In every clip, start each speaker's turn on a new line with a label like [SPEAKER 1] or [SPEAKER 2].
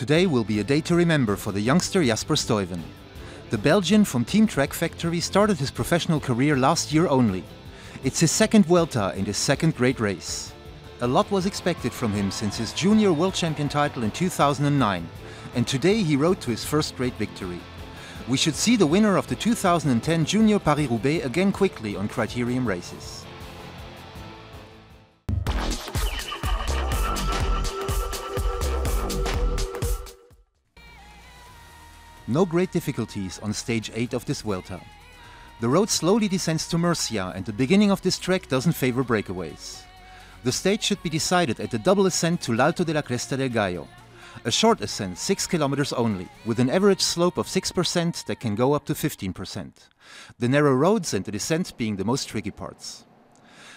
[SPEAKER 1] Today will be a day to remember for the youngster Jasper Stuyven. The Belgian from Team Trek Factory started his professional career last year only. It's his second Vuelta and his second great race. A lot was expected from him since his junior world champion title in 2009, and today he rode to his first great victory. We should see the winner of the 2010 Junior Paris-Roubaix again quickly on Criterium races. No great difficulties on stage 8 of this Vuelta. The road slowly descends to Murcia and the beginning of this trek doesn't favor breakaways. The stage should be decided at the double ascent to l'Alto de la Cresta del Gallo. A short ascent, 6 kilometers only, with an average slope of 6% that can go up to 15%. The narrow roads and the descent being the most tricky parts.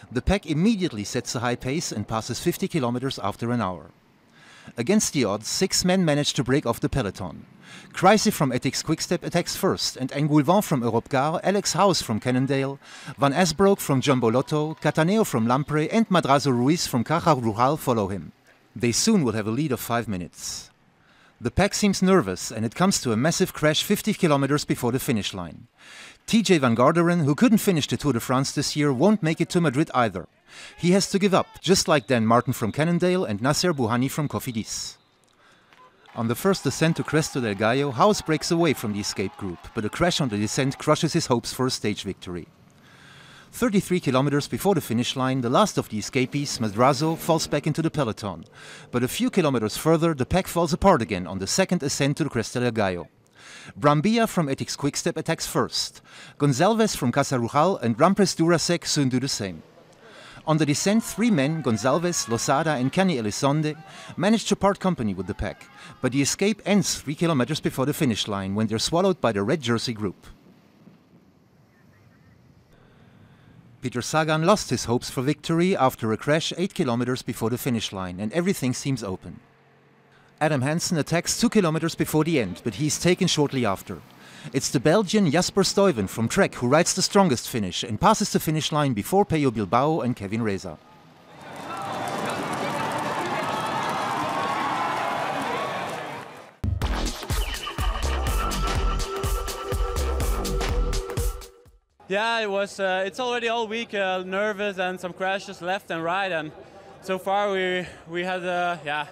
[SPEAKER 1] The pack immediately sets a high pace and passes 50 kilometers after an hour. Against the odds, six men manage to break off the peloton. Kreise from Etixx Quickstep attacks first, and Engoulvent from Europcar, Alex Howes from Cannondale, Van Esbroek from Jumbo Lotto, Cattaneo from Lampre, and Madrazo Ruiz from Caja Rural follow him. They soon will have a lead of five minutes. The pack seems nervous, and it comes to a massive crash 50 kilometers before the finish line. Tejay Van Garderen, who couldn't finish the Tour de France this year, won't make it to Madrid either. He has to give up, just like Dan Martin from Cannondale and Nacer Bouhanni from Cofidis. On the first descent to Cresta del Gallo, Howes breaks away from the escape group, but a crash on the descent crushes his hopes for a stage victory. 33 kilometers before the finish line, the last of the escapees, Madrazo, falls back into the peloton. But a few kilometers further, the pack falls apart again on the second ascent to the Cresta del Gallo. Brambilla from Etixx Quickstep attacks first. Gonzalez from Caja Rural and Lampre's Durasek soon do the same. On the descent, three men, Gonzalez, Losada, and Kenny Elissonde, manage to part company with the pack, but the escape ends three kilometers before the finish line when they're swallowed by the red jersey group. Peter Sagan lost his hopes for victory after a crash eight kilometers before the finish line, and everything seems open. Adam Hansen attacks two kilometers before the end, but he's taken shortly after. It's the Belgian Jasper Stuyven from Trek who rides the strongest finish and passes the finish line before Pello Bilbao and Kevin Reza.
[SPEAKER 2] Yeah, it was. Uh, it's already all week uh, nervous and some crashes left and right, and so far we we had uh, yeah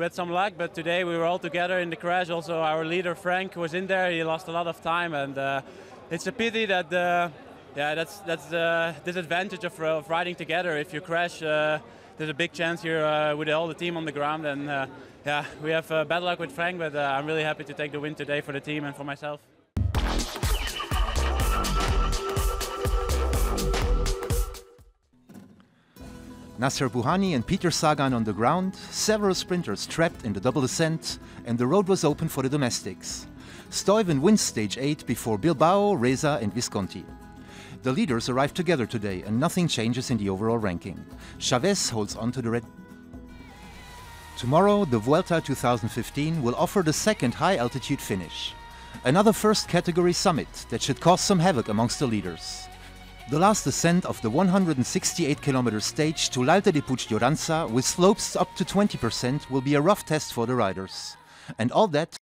[SPEAKER 2] we had some luck, but today we were all together in the crash. Also, our leader Frank was in there. He lost a lot of time, and uh, it's a pity that uh, yeah that's that's the disadvantage of, of riding together. If you crash, uh, there's a big chance here with all the team on the ground, and yeah, we have bad luck with Frank, but I'm really happy to take the win today for the team and for myself.
[SPEAKER 1] Nacer Bouhanni and Peter Sagan on the ground, several sprinters trapped in the double ascent, and the road was open for the domestics. Stuyven wins stage 8 before Bilbao, Reza and Visconti. The leaders arrive together today and nothing changes in the overall ranking. Chaves holds on to the red. Tomorrow, the Vuelta 2015 will offer the second high-altitude finish. Another first category summit that should cause some havoc amongst the leaders. The last ascent of the 168 kilometer stage to l'Alta di Puig d'Oranza with slopes up to 20% will be a rough test for the riders. And all that